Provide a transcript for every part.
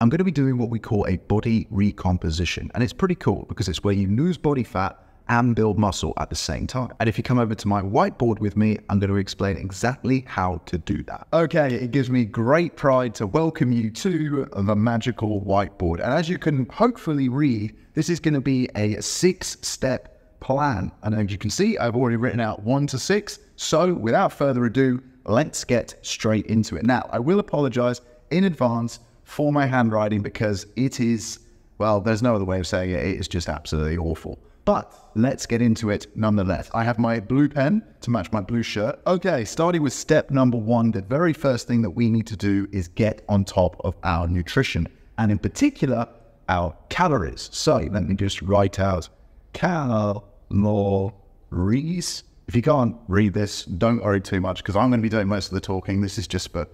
I'm going to be doing what we call a body recomposition. And it's pretty cool because it's where you lose body fat and build muscle at the same time. And if you come over to my whiteboard with me, I'm going to explain exactly how to do that. Okay, it gives me great pride to welcome you to the magical whiteboard. And as you can hopefully read, this is going to be a six step plan. And as you can see, I've already written out one to six. So without further ado, let's get straight into it. Now, I will apologize in advance for my handwriting because it is, well, there's no other way of saying it. It is just absolutely awful. But let's get into it nonetheless. I have my blue pen to match my blue shirt. Okay, starting with step number one, the very first thing that we need to do is get on top of our nutrition and in particular, our calories. So let me just write out calories. If you can't read this, don't worry too much because I'm going to be doing most of the talking. This is just for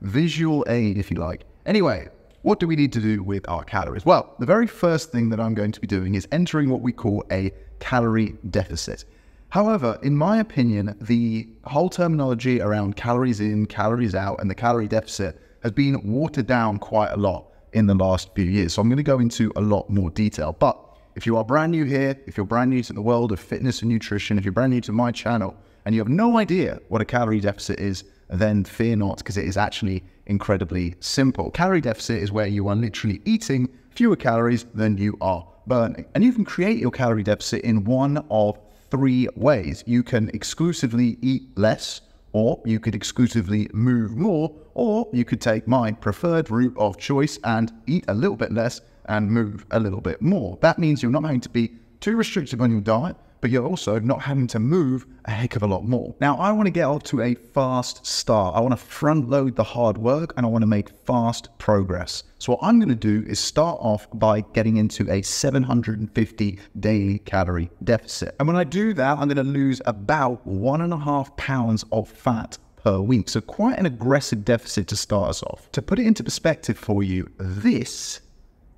visual aid, if you like. Anyway, what do we need to do with our calories? Well, the very first thing that I'm going to be doing is entering what we call a calorie deficit. However, in my opinion, the whole terminology around calories in, calories out, and the calorie deficit has been watered down quite a lot in the last few years. So I'm going to go into a lot more detail. But if you are brand new here, if you're brand new to the world of fitness and nutrition, if you're brand new to my channel and you have no idea what a calorie deficit is, then fear not because it is actually incredibly simple. Calorie deficit is where you are literally eating fewer calories than you are burning. And you can create your calorie deficit in one of three ways. You can exclusively eat less, or you could exclusively move more, or you could take my preferred route of choice and eat a little bit less and move a little bit more. That means you're not going to be too restrictive on your diet, but you're also not having to move a heck of a lot more. Now, I want to get off to a fast start. I want to front load the hard work and I want to make fast progress. So, what I'm going to do is start off by getting into a 750 daily calorie deficit. And when I do that, I'm going to lose about one and a half pounds of fat per week. So, quite an aggressive deficit to start us off. To put it into perspective for you, this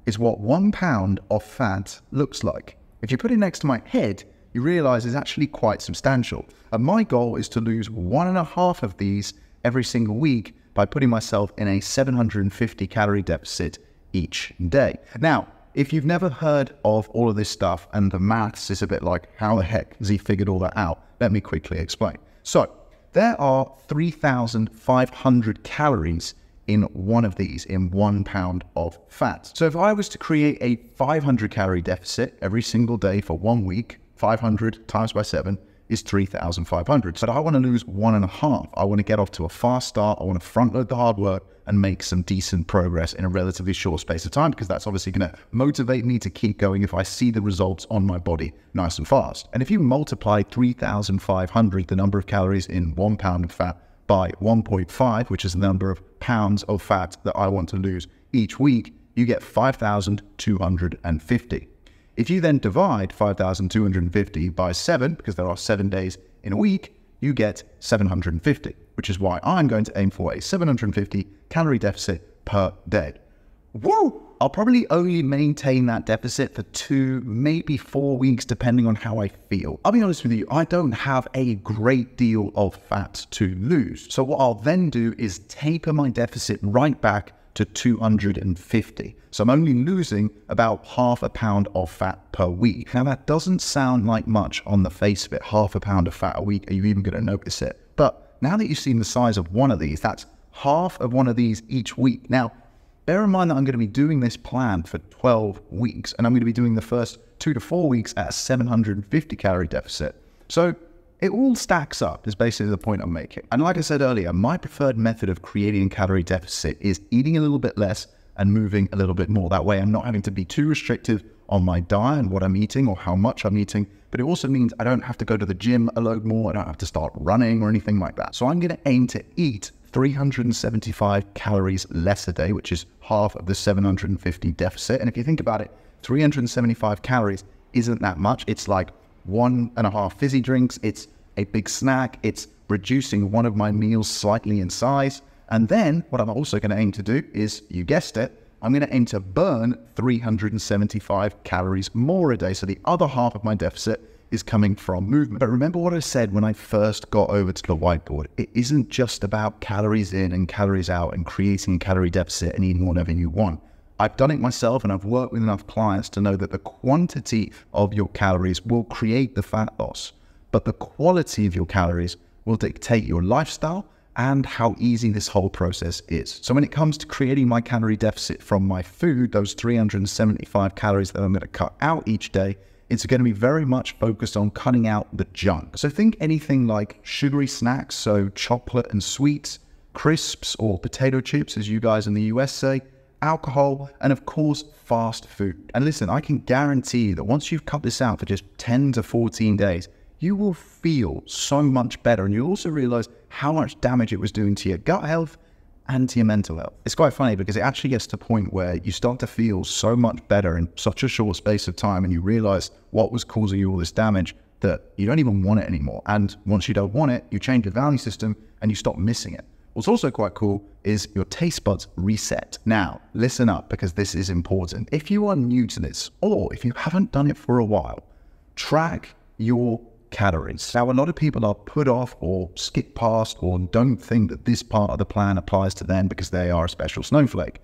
is what one pound of fat looks like. If you put it next to my head, you realize is actually quite substantial. And my goal is to lose one and a half of these every single week by putting myself in a 750 calorie deficit each day. Now, if you've never heard of all of this stuff and the maths is a bit like, how the heck has he figured all that out? Let me quickly explain. So, there are 3,500 calories in one of these, in one pound of fat. So, if I was to create a 500 calorie deficit every single day for one week, 500 times by seven is 3,500. But I want to lose one and a half. I want to get off to a fast start. I want to front load the hard work and make some decent progress in a relatively short space of time because that's obviously going to motivate me to keep going if I see the results on my body nice and fast. And if you multiply 3,500, the number of calories in one pound of fat, by 1.5, which is the number of pounds of fat that I want to lose each week, you get 5,250. If you then divide 5,250 by 7, because there are 7 days in a week, you get 750, which is why I'm going to aim for a 750 calorie deficit per day. Woo! I'll probably only maintain that deficit for two, maybe four weeks, depending on how I feel. I'll be honest with you, I don't have a great deal of fat to lose. So, what I'll then do is taper my deficit right back to 250. So I'm only losing about half a pound of fat per week. Now, that doesn't sound like much on the face of it. Half a pound of fat a week, are you even going to notice it? But now that you've seen the size of one of these, that's half of one of these each week. Now, bear in mind that I'm going to be doing this plan for 12 weeks, and I'm going to be doing the first two to four weeks at a 750 calorie deficit. So it all stacks up, is basically the point I'm making. And like I said earlier, my preferred method of creating a calorie deficit is eating a little bit less and moving a little bit more. That way, I'm not having to be too restrictive on my diet and what I'm eating or how much I'm eating. But it also means I don't have to go to the gym a load more. I don't have to start running or anything like that. So I'm going to aim to eat 375 calories less a day, which is half of the 750 deficit. And if you think about it, 375 calories isn't that much. It's like one and a half fizzy drinks. It's a big snack. It's reducing one of my meals slightly in size. And then what I'm also going to aim to do is, you guessed it, I'm going to aim to burn 375 calories more a day. So the other half of my deficit is coming from movement. But remember what I said when I first got over to the whiteboard. It isn't just about calories in and calories out and creating a calorie deficit and eating whatever you want. I've done it myself and I've worked with enough clients to know that the quantity of your calories will create the fat loss, but the quality of your calories will dictate your lifestyle and how easy this whole process is. So when it comes to creating my calorie deficit from my food, those 375 calories that I'm going to cut out each day, it's going to be very much focused on cutting out the junk. So think anything like sugary snacks, so chocolate and sweets, crisps or potato chips, as you guys in the US say, alcohol, and of course, fast food. And listen, I can guarantee you that once you've cut this out for just 10 to 14 days, you will feel so much better. And you also realize how much damage it was doing to your gut health and to your mental health. It's quite funny because it actually gets to a point where you start to feel so much better in such a short space of time and you realize what was causing you all this damage that you don't even want it anymore. And once you don't want it, you change the value system and you stop missing it. What's also quite cool is your taste buds reset. Now, listen up because this is important. If you are new to this or if you haven't done it for a while, track your calories. Now, a lot of people are put off or skip past or don't think that this part of the plan applies to them because they are a special snowflake.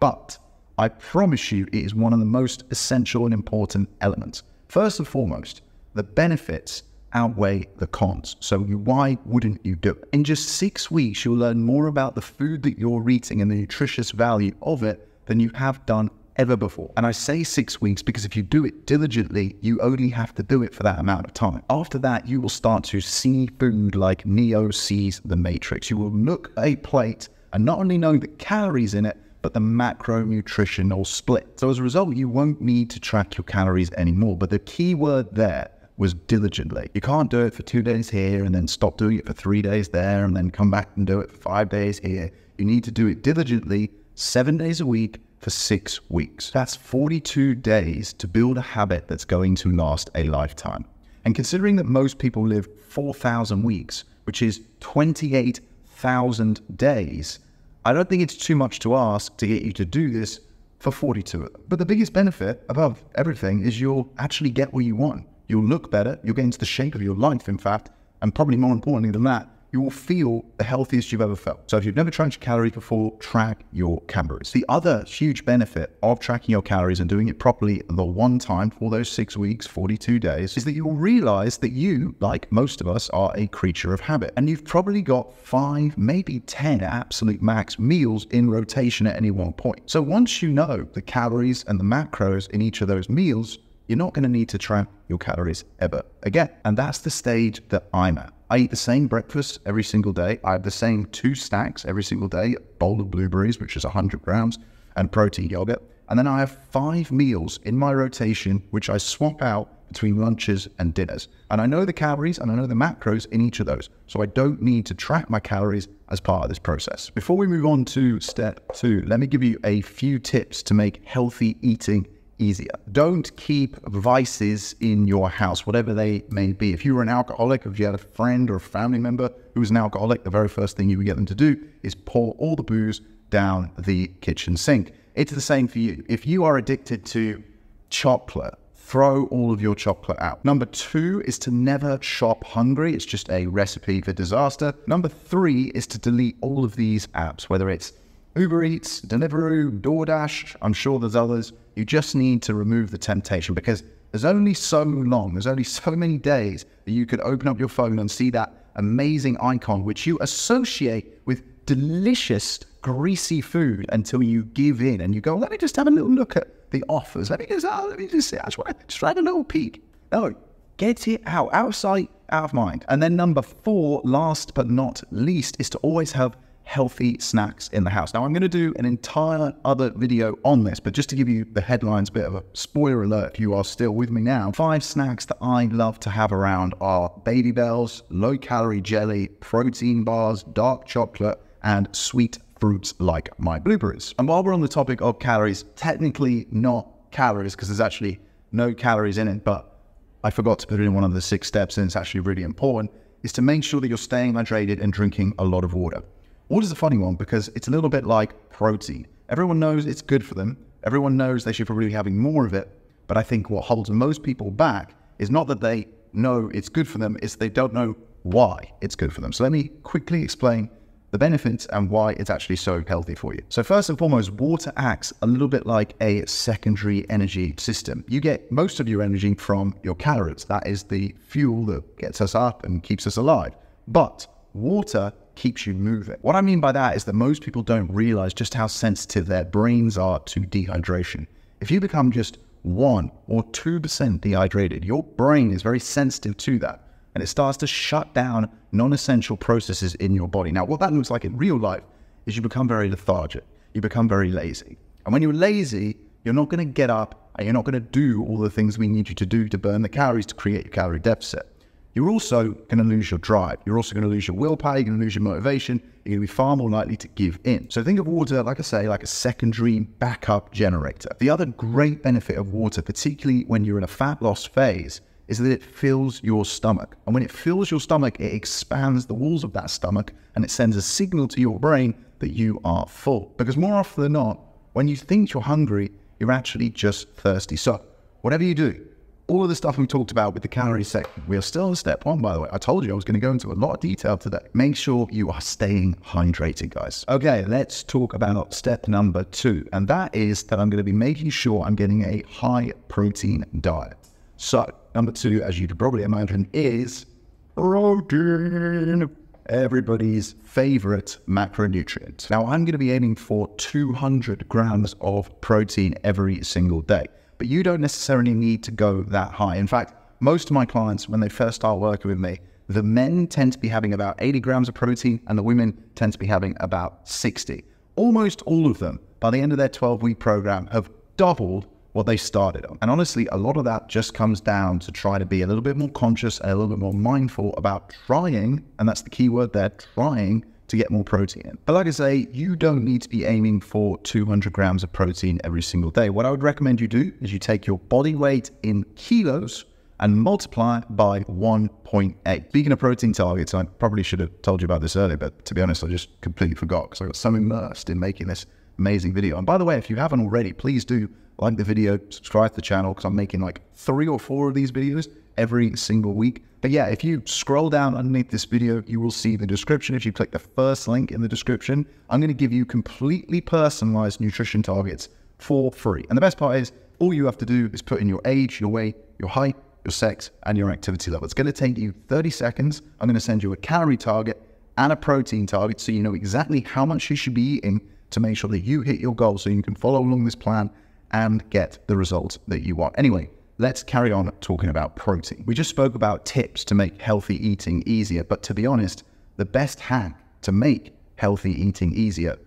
But I promise you, it is one of the most essential and important elements. First and foremost, the benefits outweigh the cons. So why wouldn't you do it? In just six weeks, you'll learn more about the food that you're eating and the nutritious value of it than you have done ever before. And I say six weeks because if you do it diligently, you only have to do it for that amount of time. After that, you will start to see food like Neo sees the Matrix. You will look at a plate and not only know the calories in it, but the macronutritional split. So as a result, you won't need to track your calories anymore. But the key word there was diligently. You can't do it for two days here and then stop doing it for three days there and then come back and do it for five days here. You need to do it diligently, seven days a week, for six weeks. That's 42 days to build a habit that's going to last a lifetime. And considering that most people live 4,000 weeks, which is 28,000 days, I don't think it's too much to ask to get you to do this for 42 of them. But the biggest benefit above everything is you'll actually get what you want. You'll look better, you'll get into the shape of your life, in fact, and probably more importantly than that, you will feel the healthiest you've ever felt. So if you've never tracked your calories before, track your calories. The other huge benefit of tracking your calories and doing it properly the one time for those six weeks, 42 days, is that you'll realize that you, like most of us, are a creature of habit. And you've probably got five, maybe 10 absolute max meals in rotation at any one point. So once you know the calories and the macros in each of those meals, you're not going to need to track your calories ever again. And that's the stage that I'm at. I eat the same breakfast every single day. I have the same two snacks every single day, a bowl of blueberries, which is 100 grams, and protein yogurt. And then I have five meals in my rotation, which I swap out between lunches and dinners. And I know the calories and I know the macros in each of those. So I don't need to track my calories as part of this process. Before we move on to step two, let me give you a few tips to make healthy eating easier. Don't keep vices in your house, whatever they may be. If you were an alcoholic, if you had a friend or a family member who was an alcoholic, the very first thing you would get them to do is pour all the booze down the kitchen sink. It's the same for you. If you are addicted to chocolate, throw all of your chocolate out. Number two is to never shop hungry. It's just a recipe for disaster. Number three is to delete all of these apps, whether it's Uber Eats, Deliveroo, DoorDash, I'm sure there's others. You just need to remove the temptation because there's only so long, there's only so many days that you could open up your phone and see that amazing icon which you associate with delicious, greasy food until you give in and you go, let me just have a little look at the offers. Let me just, oh, let me just, I just want to just a little peek. No, get it out, out of sight, out of mind. And then number four, last but not least, is to always have healthy snacks in the house. Now, I'm going to do an entire other video on this, but just to give you the headlines, bit of a spoiler alert, you are still with me now, five snacks that I love to have around are Babybels, low calorie jelly, protein bars, dark chocolate, and sweet fruits like my blueberries. And while we're on the topic of calories, technically not calories because there's actually no calories in it, but I forgot to put it in one of the six steps and it's actually really important, is to make sure that you're staying hydrated and drinking a lot of water. Water is a funny one because it's a little bit like protein. Everyone knows it's good for them. Everyone knows they should probably be having more of it. But I think what holds most people back is not that they know it's good for them, it's they don't know why it's good for them. So let me quickly explain the benefits and why it's actually so healthy for you. So first and foremost, water acts a little bit like a secondary energy system. You get most of your energy from your calories. That is the fuel that gets us up and keeps us alive. But water keeps you moving. What I mean by that is that most people don't realize just how sensitive their brains are to dehydration. If you become just 1 or 2% dehydrated, your brain is very sensitive to that and it starts to shut down non essential processes in your body. Now, what that looks like in real life is you become very lethargic, you become very lazy. And when you're lazy, you're not going to get up and you're not going to do all the things we need you to do to burn the calories to create your calorie deficit. You're also going to lose your drive. You're also going to lose your willpower. You're going to lose your motivation. You're going to be far more likely to give in. So think of water, like I say, like a secondary backup generator. The other great benefit of water, particularly when you're in a fat loss phase, is that it fills your stomach. And when it fills your stomach, it expands the walls of that stomach and it sends a signal to your brain that you are full. Because more often than not, when you think you're hungry, you're actually just thirsty. So, whatever you do, all of the stuff we talked about with the calorie section, we are still on step one, by the way. I told you I was going to go into a lot of detail today. Make sure you are staying hydrated, guys. Okay, let's talk about step number two. And that is that I'm going to be making sure I'm getting a high protein diet. So, number two, as you could probably imagine, is protein. Everybody's favorite macronutrient. Now, I'm going to be aiming for 200 grams of protein every single day, but you don't necessarily need to go that high. In fact, most of my clients, when they first start working with me, the men tend to be having about 80 grams of protein and the women tend to be having about 60. Almost all of them, by the end of their 12 week program, have doubled what they started on. And honestly, a lot of that just comes down to try to be a little bit more conscious and a little bit more mindful about trying, and that's the key word there, trying to get more protein in. But like I say, you don't need to be aiming for 200 grams of protein every single day. What I would recommend you do is you take your body weight in kilos and multiply by 1.8. Speaking of protein targets, I probably should have told you about this earlier, but to be honest, I just completely forgot because I got so immersed in making this amazing video. And by the way, if you haven't already, please do like the video, subscribe to the channel because I'm making like three or four of these videos every single week. But yeah, if you scroll down underneath this video, you will see the description. If you click the first link in the description, I'm going to give you completely personalized nutrition targets for free. And the best part is all you have to do is put in your age, your weight, your height, your sex, and your activity level. It's going to take you 30 seconds. I'm going to send you a calorie target and a protein target so you know exactly how much you should be eating to make sure that you hit your goal so you can follow along this plan and get the results that you want. Anyway, let's carry on talking about protein. We just spoke about tips to make healthy eating easier, but to be honest, the best hack to make healthy eating easier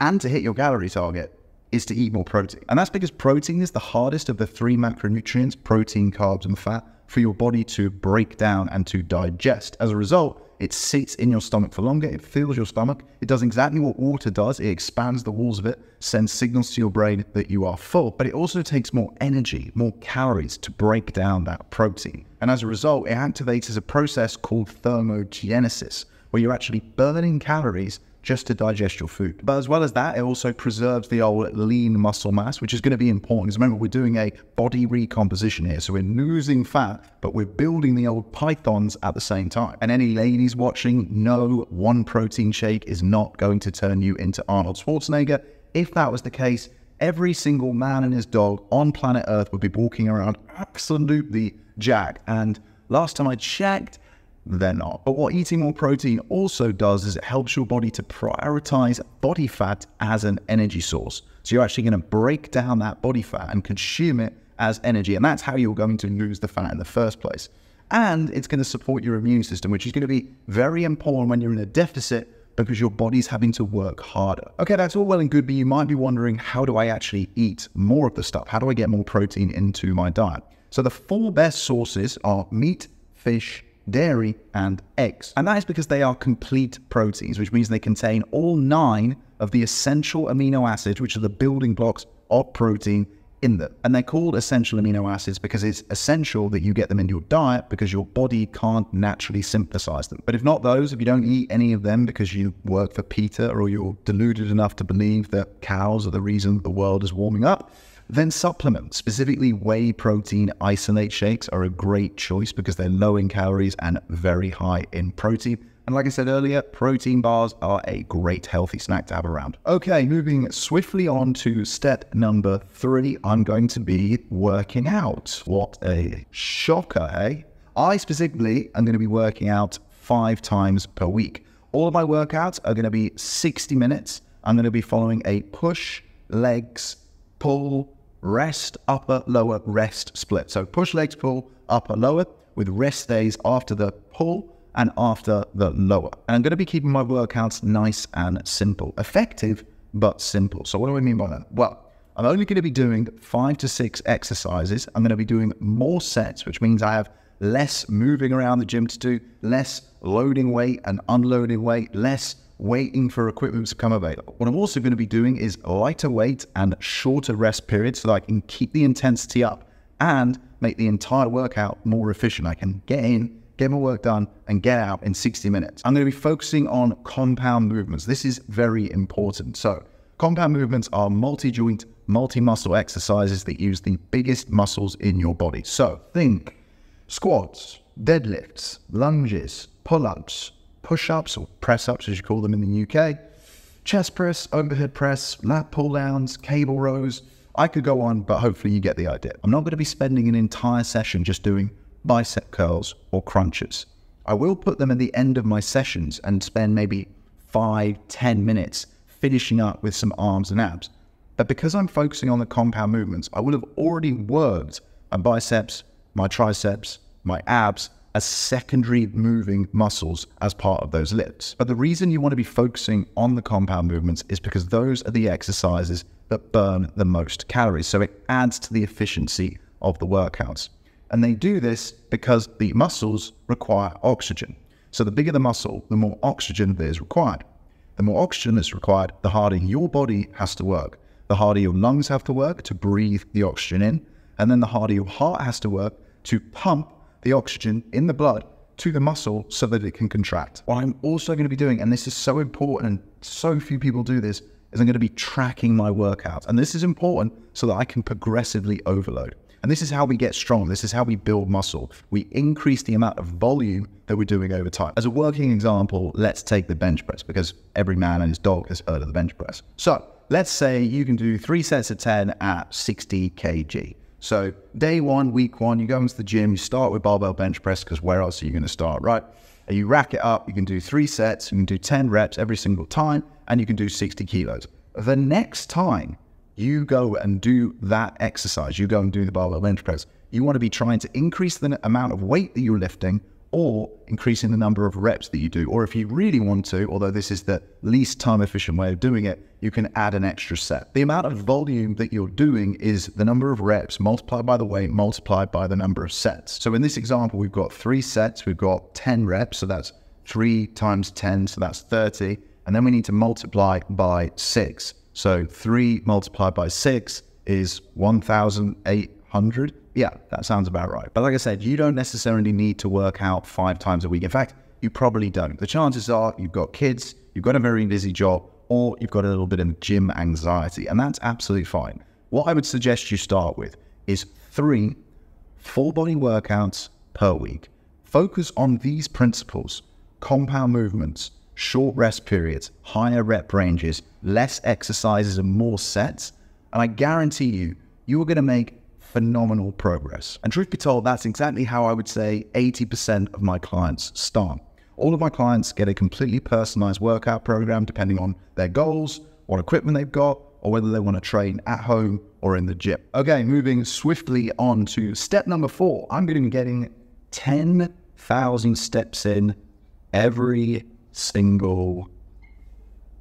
and to hit your calorie target is to eat more protein. And that's because protein is the hardest of the three macronutrients protein, carbs, and fat for your body to break down and to digest. As a result, it sits in your stomach for longer, it fills your stomach. It does exactly what water does. It expands the walls of it, sends signals to your brain that you are full, but it also takes more energy, more calories to break down that protein. And as a result, it activates a process called thermogenesis, where you're actually burning calories just to digest your food. But as well as that, it also preserves the old lean muscle mass, which is going to be important. Because remember, we're doing a body recomposition here. So we're losing fat, but we're building the old pythons at the same time. And any ladies watching, no one protein shake is not going to turn you into Arnold Schwarzenegger. If that was the case, every single man and his dog on planet Earth would be walking around absolutely jacked. And last time I checked, they're not. But what eating more protein also does is it helps your body to prioritize body fat as an energy source. So you're actually going to break down that body fat and consume it as energy. And that's how you're going to lose the fat in the first place. And it's going to support your immune system, which is going to be very important when you're in a deficit because your body's having to work harder. Okay, that's all well and good, but you might be wondering how do I actually eat more of the stuff? How do I get more protein into my diet? So the four best sources are meat, fish, dairy, and eggs. And that is because they are complete proteins, which means they contain all nine of the essential amino acids, which are the building blocks of protein in them. And they're called essential amino acids because it's essential that you get them in your diet because your body can't naturally synthesize them. But if not those, if you don't eat any of them because you work for PETA or you're deluded enough to believe that cows are the reason the world is warming up, then supplements, specifically whey protein isolate shakes, are a great choice because they're low in calories and very high in protein. And like I said earlier, protein bars are a great healthy snack to have around. Okay, moving swiftly on to step number three, I'm going to be working out. What a shocker, hey? I specifically am going to be working out five times per week. All of my workouts are going to be 60 minutes. I'm going to be following a push, legs, pull, rest, upper, lower, rest split. So push, legs, pull, upper, lower, with rest days after the pull and after the lower. And I'm going to be keeping my workouts nice and simple, effective, but simple. So what do I mean by that? Well, I'm only going to be doing five to six exercises. I'm going to be doing more sets, which means I have less moving around the gym to do, less loading weight and unloading weight, less waiting for equipment to come available. What I'm also going to be doing is lighter weight and shorter rest periods so that I can keep the intensity up and make the entire workout more efficient. I can get in, get my work done, and get out in 60 minutes. I'm going to be focusing on compound movements. This is very important. So, compound movements are multi joint, multi muscle exercises that use the biggest muscles in your body. So, think squats, deadlifts, lunges, pull ups, push ups, or press ups as you call them in the UK, chest press, overhead press, lat pull downs, cable rows. I could go on, but hopefully you get the idea. I'm not going to be spending an entire session just doing bicep curls or crunches. I will put them at the end of my sessions and spend maybe five, ten minutes finishing up with some arms and abs. But because I'm focusing on the compound movements, I will have already worked my biceps, my triceps, my abs as secondary moving muscles as part of those lifts. But the reason you want to be focusing on the compound movements is because those are the exercises that burn the most calories. So it adds to the efficiency of the workouts. And they do this because the muscles require oxygen. So the bigger the muscle, the more oxygen that is required. The more oxygen that's required, the harder your body has to work. The harder your lungs have to work to breathe the oxygen in. And then the harder your heart has to work to pump the oxygen in the blood to the muscle so that it can contract. What I'm also going to be doing, and this is so important, and so few people do this, is I'm going to be tracking my workouts. And this is important so that I can progressively overload. And this is how we get strong. This is how we build muscle. We increase the amount of volume that we're doing over time. As a working example, let's take the bench press because every man and his dog has heard of the bench press. So let's say you can do three sets of 10 at 60 kg. So day one, week one, you go into the gym, you start with barbell bench press because where else are you going to start, right? And you rack it up, you can do three sets, you can do 10 reps every single time, and you can do 60 kilos. The next time you go and do that exercise, you go and do the barbell bench press, you want to be trying to increase the amount of weight that you're lifting or increasing the number of reps that you do. Or if you really want to, although this is the least time efficient way of doing it, you can add an extra set. The amount of volume that you're doing is the number of reps multiplied by the weight multiplied by the number of sets. So in this example, we've got three sets, we've got 10 reps, so that's three times 10, so that's 30. And then we need to multiply by six. So three multiplied by six is 1,800. Yeah, that sounds about right. But like I said, you don't necessarily need to work out five times a week. In fact, you probably don't. The chances are you've got kids, you've got a very busy job, or you've got a little bit of gym anxiety, and that's absolutely fine. What I would suggest you start with is three full body workouts per week. Focus on these principles compound movements, short rest periods, higher rep ranges, less exercises, and more sets. And I guarantee you, you are going to make phenomenal progress. And truth be told, that's exactly how I would say 80% of my clients start. All of my clients get a completely personalized workout program depending on their goals, what equipment they've got, or whether they want to train at home or in the gym. Okay, moving swiftly on to step number four. I'm going to be getting 10,000 steps in every single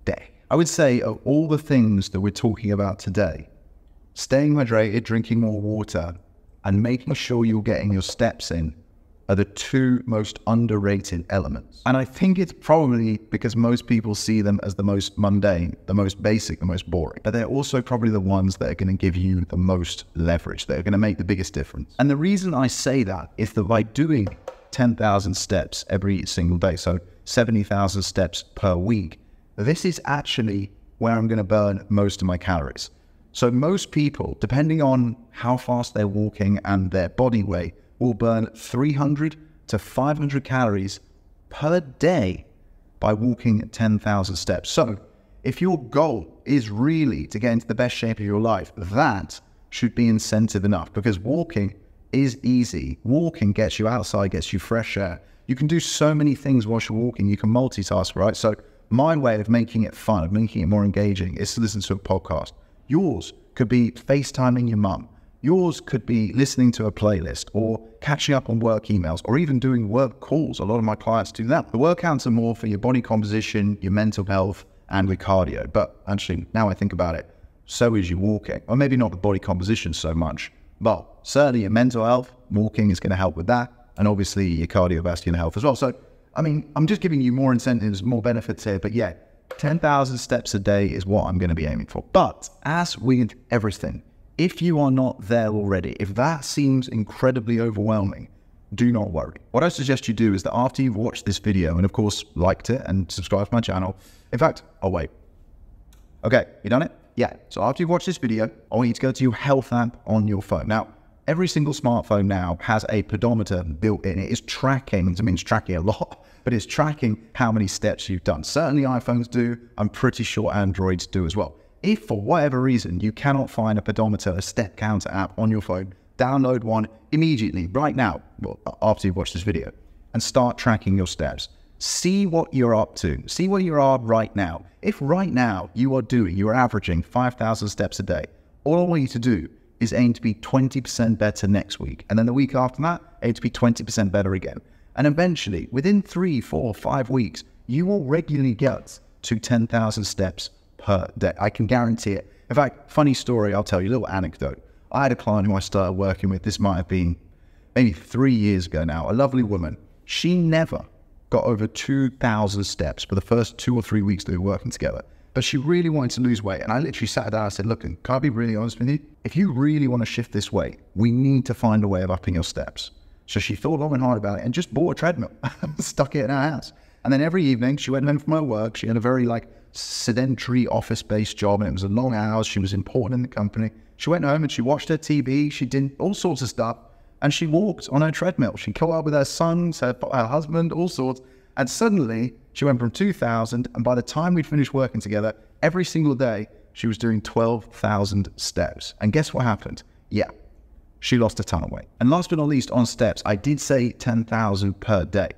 day. I would say of all the things that we're talking about today, staying hydrated, drinking more water, and making sure you're getting your steps in are the two most underrated elements. And I think it's probably because most people see them as the most mundane, the most basic, the most boring. But they're also probably the ones that are going to give you the most leverage, that are going to make the biggest difference. And the reason I say that is that by doing 10,000 steps every single day, so 70,000 steps per week, this is actually where I'm going to burn most of my calories. So, most people, depending on how fast they're walking and their body weight, will burn 300 to 500 calories per day by walking 10,000 steps. So, if your goal is really to get into the best shape of your life, that should be incentive enough because walking is easy. Walking gets you outside, gets you fresh air. You can do so many things whilst you're walking. You can multitask, right? So, my way of making it fun, of making it more engaging, is to listen to a podcast. Yours could be FaceTiming your mum. Yours could be listening to a playlist or catching up on work emails or even doing work calls. A lot of my clients do that. The workouts are more for your body composition, your mental health, and with cardio. But actually, now I think about it, so is your walking. Or maybe not the body composition so much, but certainly your mental health, walking is going to help with that. And obviously your cardiovascular health as well. So, I mean, I'm just giving you more incentives, more benefits here. But yeah, 10,000 steps a day is what I'm going to be aiming for. But as with everything, if you are not there already, if that seems incredibly overwhelming, do not worry. What I suggest you do is that after you've watched this video and of course liked it and subscribed to my channel, in fact, oh wait. Okay, you done it? Yeah. So after you've watched this video, I want you to go to your health app on your phone. Now, every single smartphone now has a pedometer built in. It is tracking, I mean, it's tracking a lot, but it's tracking how many steps you've done. Certainly iPhones do. I'm pretty sure Androids do as well. If for whatever reason you cannot find a pedometer, a step counter app on your phone, download one immediately, right now, well, after you've watched this video, and start tracking your steps. See what you're up to. See where you are right now. If right now you are doing, you're averaging 5,000 steps a day, all I want you to do is aim to be 20% better next week. And then the week after that, aim to be 20% better again. And eventually, within three, four, five weeks, you will regularly get to 10,000 steps per day. I can guarantee it. In fact, funny story, I'll tell you a little anecdote. I had a client who I started working with, this might have been maybe three years ago now, a lovely woman. She never got over 2,000 steps for the first two or three weeks that we were working together. But she really wanted to lose weight. And I literally sat down and said, Look, can I be really honest with you? If you really want to shift this weight, we need to find a way of upping your steps. So she thought long and hard about it and just bought a treadmill, stuck it in her house. And then every evening she went home from her work. She had a very like sedentary office based job and it was a long hours. She was important in the company. She went home and she watched her TV. She did all sorts of stuff and she walked on her treadmill. She caught up with her sons, her, her husband, all sorts. And suddenly she went from 2,000. And by the time we'd finished working together, every single day she was doing 12,000 steps. And guess what happened? Yeah, she lost a ton of weight. And last but not least, on steps, I did say 10,000 per day.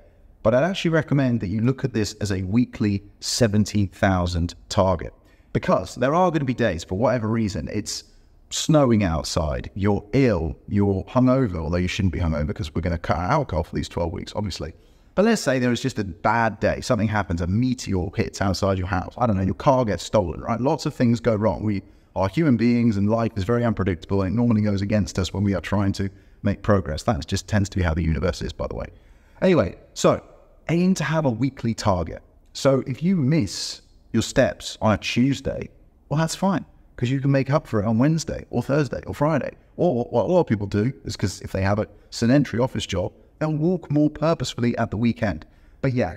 But I'd actually recommend that you look at this as a weekly 70,000 target because there are going to be days, for whatever reason, it's snowing outside, you're ill, you're hungover, although you shouldn't be hungover because we're going to cut out alcohol for these 12 weeks, obviously. But let's say there is just a bad day, something happens, a meteor hits outside your house. I don't know, your car gets stolen, right? Lots of things go wrong. We are human beings and life is very unpredictable and it normally goes against us when we are trying to make progress. That just tends to be how the universe is, by the way. Anyway, so aim to have a weekly target. So if you miss your steps on a Tuesday, well, that's fine because you can make up for it on Wednesday or Thursday or Friday. Or what a lot of people do is because if they have a sedentary office job, they'll walk more purposefully at the weekend. But yeah,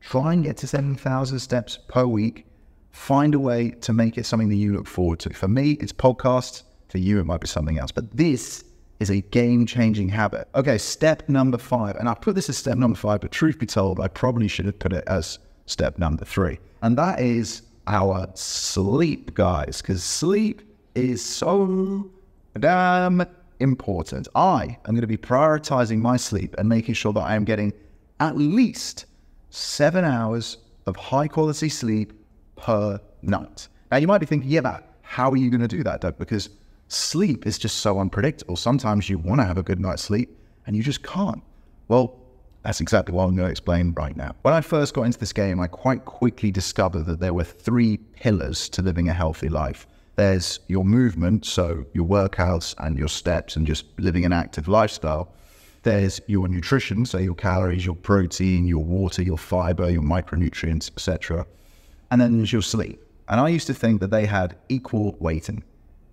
try and get to 7,000 steps per week. Find a way to make it something that you look forward to. For me, it's podcasts. For you, it might be something else. But this is a game changing habit. Okay, step number five. And I put this as step number five, but truth be told, I probably should have put it as step number three. And that is our sleep, guys, because sleep is so damn important. I am going to be prioritizing my sleep and making sure that I am getting at least seven hours of high quality sleep per night. Now, you might be thinking, yeah, but how are you going to do that, Doug? Because sleep is just so unpredictable. Sometimes you want to have a good night's sleep and you just can't. Well, that's exactly what I'm going to explain right now. When I first got into this game, I quite quickly discovered that there were three pillars to living a healthy life. There's your movement, so your workouts and your steps and just living an active lifestyle. There's your nutrition, so your calories, your protein, your water, your fiber, your micronutrients, etc. And then there's your sleep. And I used to think that they had equal weighting.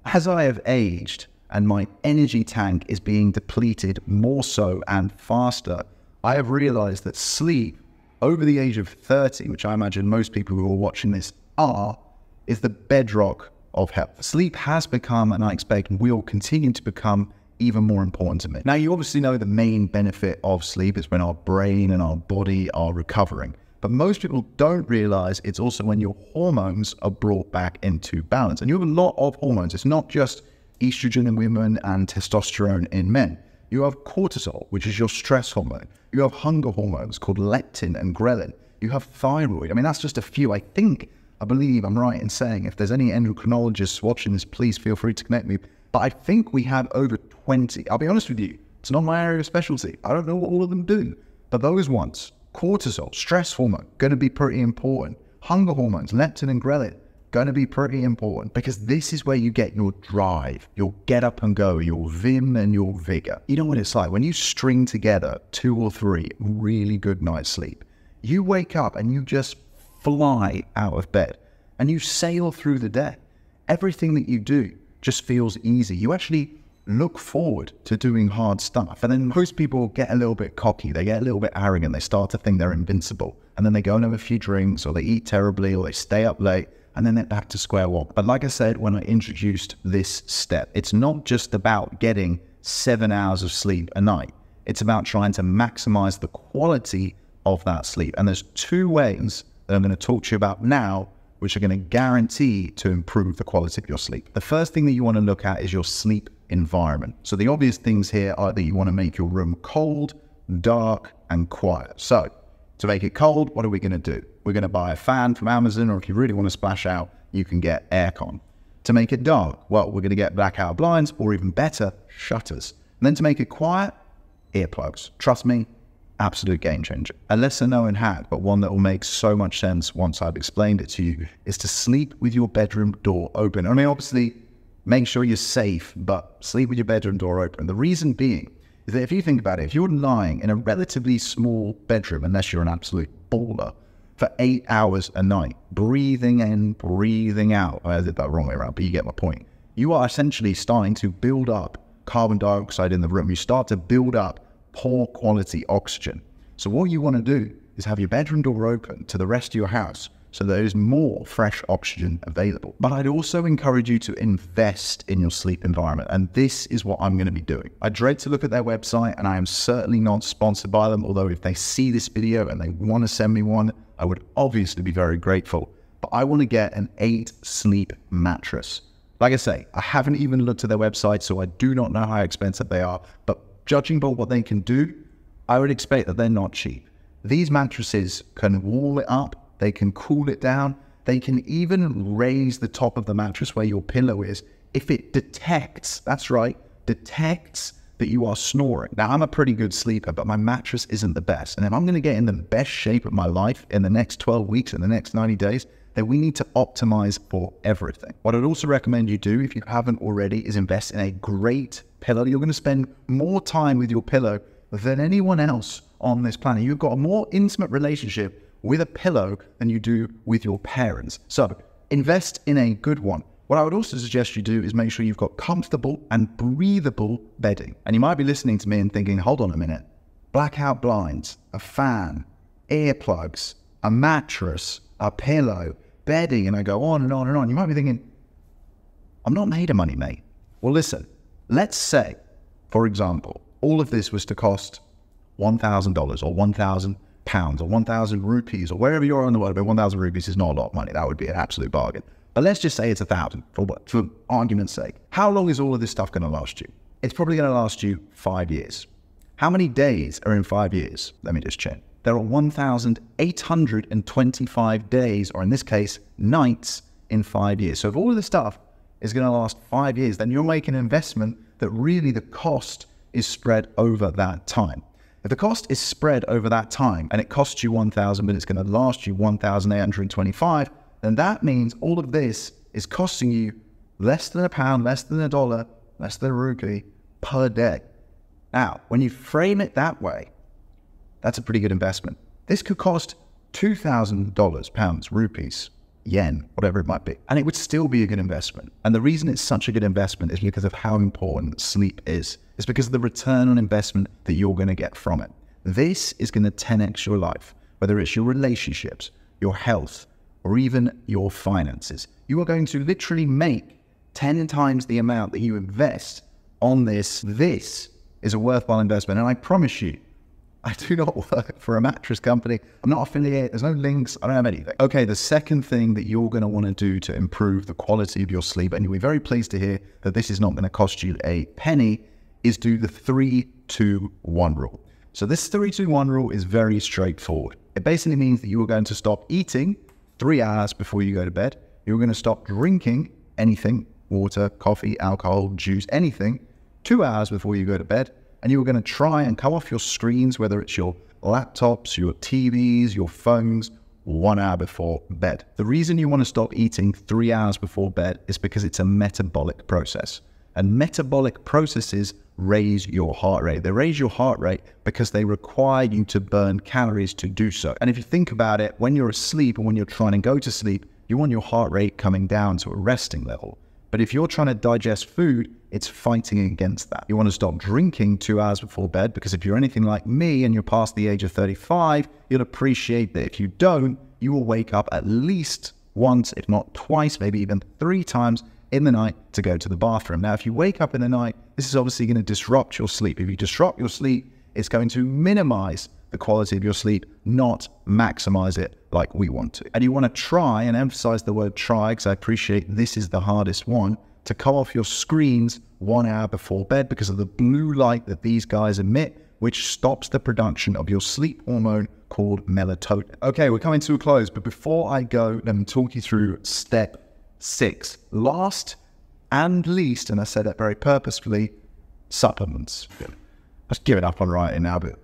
As I have aged and my energy tank is being depleted more so and faster, I have realized that sleep over the age of 30, which I imagine most people who are watching this are, is the bedrock of health. Sleep has become, and I expect will continue to become, even more important to me. Now, you obviously know the main benefit of sleep is when our brain and our body are recovering. But most people don't realize it's also when your hormones are brought back into balance. And you have a lot of hormones. It's not just estrogen in women and testosterone in men. You have cortisol, which is your stress hormone. You have hunger hormones called leptin and ghrelin. You have thyroid. I mean, that's just a few. I think, I believe I'm right in saying if there's any endocrinologists watching this, please feel free to connect me. But I think we have over 20. I'll be honest with you, it's not my area of specialty. I don't know what all of them do. But those ones, cortisol, stress hormone, going to be pretty important. Hunger hormones, leptin and ghrelin, going to be pretty important because this is where you get your drive, your get up and go, your vim and your vigor. You know what it's like when you string together two or three really good nights sleep. You wake up and you just fly out of bed and you sail through the day. Everything that you do just feels easy. You actually look forward to doing hard stuff. And then most people get a little bit cocky, they get a little bit arrogant, they start to think they're invincible. And then they go and have a few drinks, or they eat terribly, or they stay up late, and then they're back to square one. But like I said, when I introduced this step, it's not just about getting seven hours of sleep a night, it's about trying to maximize the quality of that sleep. And there's two ways that I'm going to talk to you about now which are going to guarantee to improve the quality of your sleep. The first thing that you want to look at is your sleep environment. So the obvious things here are that you want to make your room cold, dark, and quiet. So to make it cold, what are we going to do? We're going to buy a fan from Amazon, or if you really want to splash out, you can get aircon. To make it dark, well, we're going to get blackout blinds, or even better, shutters. And then to make it quiet, earplugs. Trust me, absolute game changer. A lesser known hack, but one that will make so much sense once I've explained it to you, is to sleep with your bedroom door open. I mean, obviously, make sure you're safe, but sleep with your bedroom door open. The reason being is that if you think about it, if you're lying in a relatively small bedroom, unless you're an absolute baller, for eight hours a night, breathing in, breathing out, I did that wrong way around, but you get my point. You are essentially starting to build up carbon dioxide in the room. You start to build up poor quality oxygen. So what you want to do is have your bedroom door open to the rest of your house so there is more fresh oxygen available. But I'd also encourage you to invest in your sleep environment, and this is what I'm going to be doing. I dread to look at their website, and I am certainly not sponsored by them, although if they see this video and they want to send me one, I would obviously be very grateful. But I want to get an Eight Sleep mattress. Like I say, I haven't even looked at their website, so I do not know how expensive they are, but judging by what they can do, I would expect that they're not cheap. These mattresses can wall it up, they can cool it down, they can even raise the top of the mattress where your pillow is if it detects, that's right, detects that you are snoring. Now, I'm a pretty good sleeper, but my mattress isn't the best. And if I'm going to get in the best shape of my life in the next 12 weeks, in the next 90 days, then we need to optimize for everything. What I'd also recommend you do, if you haven't already, is invest in a great pillow. You're going to spend more time with your pillow than anyone else on this planet. You've got a more intimate relationship with a pillow than you do with your parents. So invest in a good one. What I would also suggest you do is make sure you've got comfortable and breathable bedding. And you might be listening to me and thinking, hold on a minute. Blackout blinds, a fan, earplugs, a mattress, a pillow, bedding, and I go on and on and on. You might be thinking, I'm not made of money, mate. Well, listen, let's say, for example, all of this was to cost $1,000 or 1,000 pounds or 1,000 rupees or wherever you are in the world, but 1,000 rupees is not a lot of money. That would be an absolute bargain. But let's just say it's a thousand for for argument's sake. How long is all of this stuff going to last you? It's probably going to last you five years. How many days are in five years? Let me just check there are 1,825 days, or in this case, nights in five years. So if all of this stuff is going to last five years, then you're making an investment that really the cost is spread over that time. If the cost is spread over that time and it costs you 1,000, but it's going to last you 1,825, then that means all of this is costing you less than a pound, less than a dollar, less than a rupee per day. Now, when you frame it that way, that's a pretty good investment. This could cost $2,000, pounds, rupees, yen, whatever it might be. And it would still be a good investment. And the reason it's such a good investment is because of how important sleep is. It's because of the return on investment that you're going to get from it. This is going to 10x your life, whether it's your relationships, your health, or even your finances. You are going to literally make 10 times the amount that you invest on this. This is a worthwhile investment. And I promise you, I do not work for a mattress company. I'm not affiliated. There's no links. I don't have anything. Okay, the second thing that you're going to want to do to improve the quality of your sleep, and you'll be very pleased to hear that this is not going to cost you a penny, is do the three, two, one rule. So this three, two, one rule is very straightforward. It basically means that you are going to stop eating three hours before you go to bed. You're going to stop drinking anything, water, coffee, alcohol, juice, anything, two hours before you go to bed and you are going to try and come off your screens, whether it's your laptops, your TVs, your phones, one hour before bed. The reason you want to stop eating three hours before bed is because it's a metabolic process. And metabolic processes raise your heart rate. They raise your heart rate because they require you to burn calories to do so. And if you think about it, when you're asleep and when you're trying to go to sleep, you want your heart rate coming down to a resting level. But if you're trying to digest food, it's fighting against that. You want to stop drinking two hours before bed because if you're anything like me and you're past the age of 35, you'll appreciate that if you don't, you will wake up at least once, if not twice, maybe even three times in the night to go to the bathroom. Now, if you wake up in the night, this is obviously going to disrupt your sleep. If you disrupt your sleep, it's going to minimize the quality of your sleep, not maximize it like we want to. And you want to try and emphasize the word try because I appreciate this is the hardest one to come off your screens one hour before bed because of the blue light that these guys emit, which stops the production of your sleep hormone called melatonin. Okay, we're coming to a close, but before I go, let me talk you through step six. Last and least, and I said that very purposefully, supplements. Let's give it up on writing now, but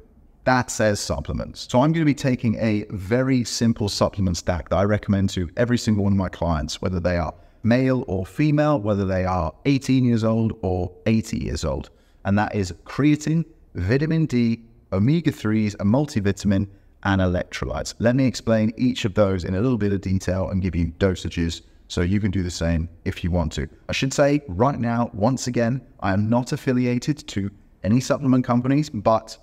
that says supplements. So I'm going to be taking a very simple supplement stack that I recommend to every single one of my clients, whether they are male or female, whether they are 18 years old or 80 years old. And that is creatine, vitamin D, omega 3s, a multivitamin, and electrolytes. Let me explain each of those in a little bit of detail and give you dosages so you can do the same if you want to. I should say right now, once again, I am not affiliated to any supplement companies, but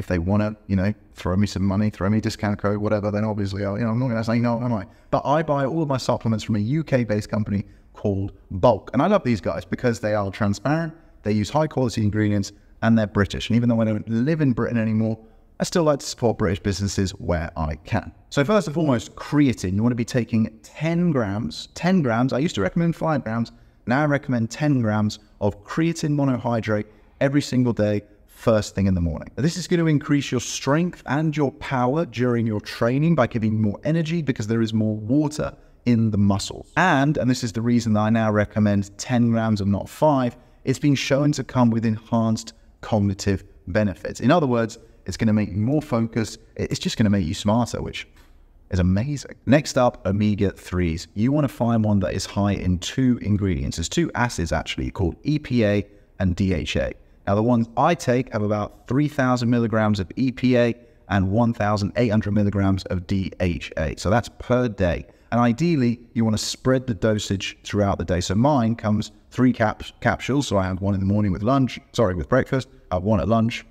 if they want to, you know, throw me some money, throw me a discount code, whatever, then obviously, I'll, you know, I'm not going to say no, am I? But I buy all of my supplements from a UK based company called Bulk. And I love these guys because they are transparent, they use high quality ingredients, and they're British. And even though I don't live in Britain anymore, I still like to support British businesses where I can. So, first and foremost, creatine. You want to be taking 10 grams, 10 grams. I used to recommend 5 grams. Now I recommend 10 grams of creatine monohydrate every single day first thing in the morning. This is going to increase your strength and your power during your training by giving more energy because there is more water in the muscles. And, and this is the reason that I now recommend 10 grams and not five, it's been shown to come with enhanced cognitive benefits. In other words, it's going to make you more focused. It's just going to make you smarter, which is amazing. Next up, omega 3s. You want to find one that is high in two ingredients. There's two acids actually called EPA and DHA. Now, the ones I take have about 3,000 milligrams of EPA and 1,800 milligrams of DHA. So that's per day. And ideally, you want to spread the dosage throughout the day. So mine comes three cap- capsules. So I have one in the morning with lunch, sorry, with breakfast. I have one at lunch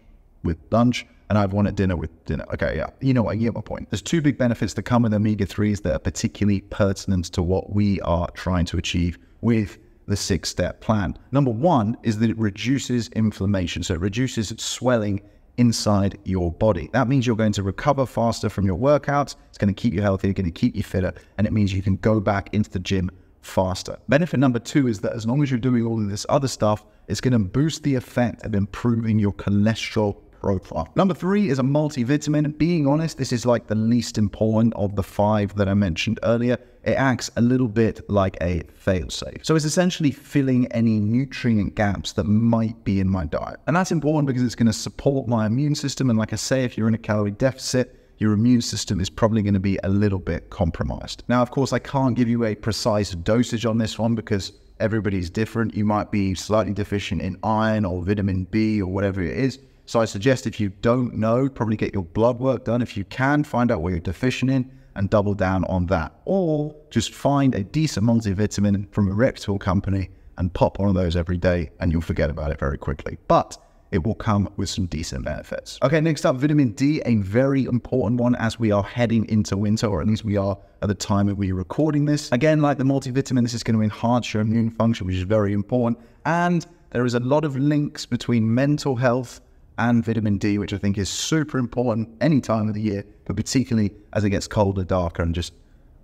with lunch, and I have one at dinner with dinner. Okay, yeah, you know, what You get my point. There's two big benefits that come with omega 3s that are particularly pertinent to what we are trying to achieve with the six step plan. Number one is that it reduces inflammation. So it reduces swelling inside your body. That means you're going to recover faster from your workouts. It's going to keep you healthy, it's going to keep you fitter, and it means you can go back into the gym faster. Benefit number two is that as long as you're doing all of this other stuff, it's going to boost the effect of improving your cholesterol profile. Number three is a multivitamin. Being honest, this is like the least important of the five that I mentioned earlier. It acts a little bit like a failsafe. So it's essentially filling any nutrient gaps that might be in my diet. And that's important because it's going to support my immune system. And like I say, if you're in a calorie deficit, your immune system is probably going to be a little bit compromised. Now, of course, I can't give you a precise dosage on this one because everybody's different. You might be slightly deficient in iron or vitamin B or whatever it is. So I suggest if you don't know, probably get your blood work done. If you can, find out what you're deficient in and double down on that. Or just find a decent multivitamin from a reputable company and pop one of those every day and you'll forget about it very quickly. But it will come with some decent benefits. Okay, next up, vitamin D, a very important one as we are heading into winter, or at least we are at the time that we're recording this. Again, like the multivitamin, this is going to enhance your immune function, which is very important. And there is a lot of links between mental health and vitamin D, which I think is super important any time of the year, but particularly as it gets colder, darker, and just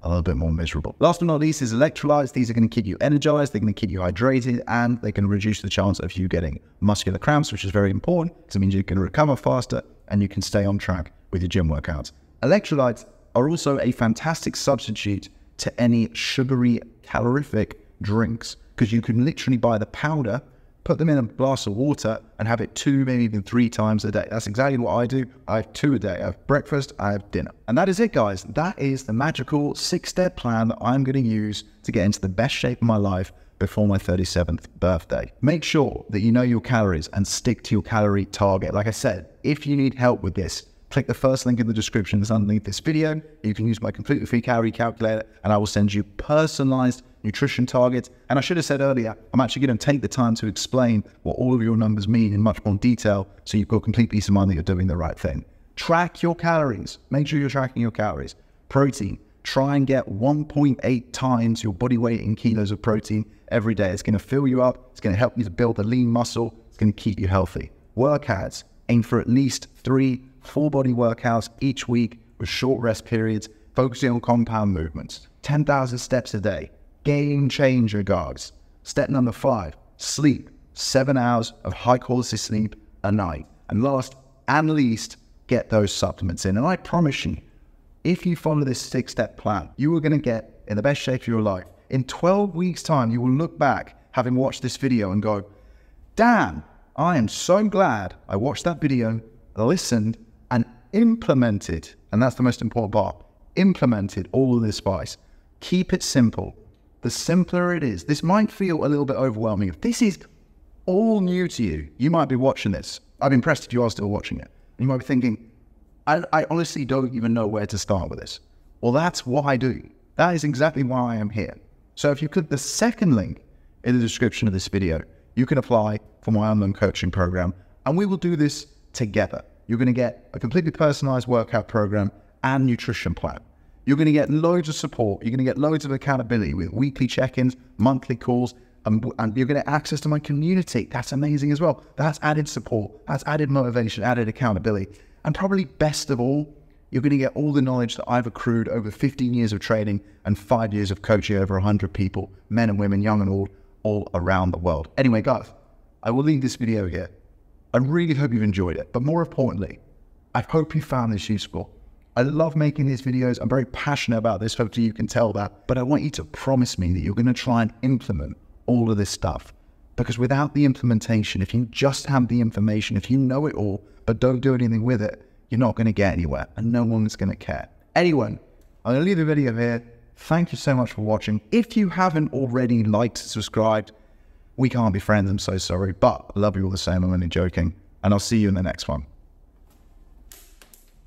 a little bit more miserable. Last but not least is electrolytes. These are going to keep you energized, they're going to keep you hydrated, and they can reduce the chance of you getting muscular cramps, which is very important because it means you can recover faster and you can stay on track with your gym workouts. Electrolytes are also a fantastic substitute to any sugary, calorific drinks because you can literally buy the powder put them in a glass of water and have it two, maybe even three times a day. That's exactly what I do. I have two a day. I have breakfast, I have dinner. And that is it, guys. That is the magical six step plan that I'm going to use to get into the best shape of my life before my 37th birthday. Make sure that you know your calories and stick to your calorie target. Like I said, if you need help with this, click the first link in the description that's underneath this video. You can use my completely free calorie calculator and I will send you personalized nutrition targets. And I should have said earlier, I'm actually going to take the time to explain what all of your numbers mean in much more detail so you've got complete peace of mind that you're doing the right thing. Track your calories. Make sure you're tracking your calories. Protein. Try and get 1.8 times your body weight in kilos of protein every day. It's going to fill you up. It's going to help you to build a lean muscle. It's going to keep you healthy. Workouts. Aim for at least three full body workouts each week with short rest periods, focusing on compound movements. 10,000 steps a day game changer, guys. Step number five sleep. Seven hours of high quality sleep a night. And last and least, get those supplements in. And I promise you, if you follow this six step plan, you are going to get in the best shape of your life. In 12 weeks' time, you will look back having watched this video and go, damn, I am so glad I watched that video, listened, implemented. And that's the most important part implemented all of this advice. Keep it simple the simpler it is. This might feel a little bit overwhelming. If this is all new to you, you might be watching this. I'm impressed if you are still watching it. You might be thinking, I, I honestly don't even know where to start with this. Well, that's what I do. That is exactly why I am here. So if you click the second link in the description of this video, you can apply for my online coaching program and we will do this together. You're going to get a completely personalized workout program and nutrition plan. You're going to get loads of support. You're going to get loads of accountability with weekly check ins, monthly calls, and, and you're going to access to my community. That's amazing as well. That's added support, that's added motivation, added accountability. And probably best of all, you're going to get all the knowledge that I've accrued over 15 years of training and five years of coaching over 100 people, men and women, young and old, all around the world. Anyway, guys, I will leave this video here. I really hope you've enjoyed it. But more importantly, I hope you found this useful. I love making these videos. I'm very passionate about this. Hopefully, you can tell that. But I want you to promise me that you're going to try and implement all of this stuff. Because without the implementation, if you just have the information, if you know it all, but don't do anything with it, you're not going to get anywhere and no one's going to care. Anyone, I'm going to leave the video here. Thank you so much for watching. If you haven't already liked, subscribed, we can't be friends. I'm so sorry, but I love you all the same. I'm only joking. And I'll see you in the next one.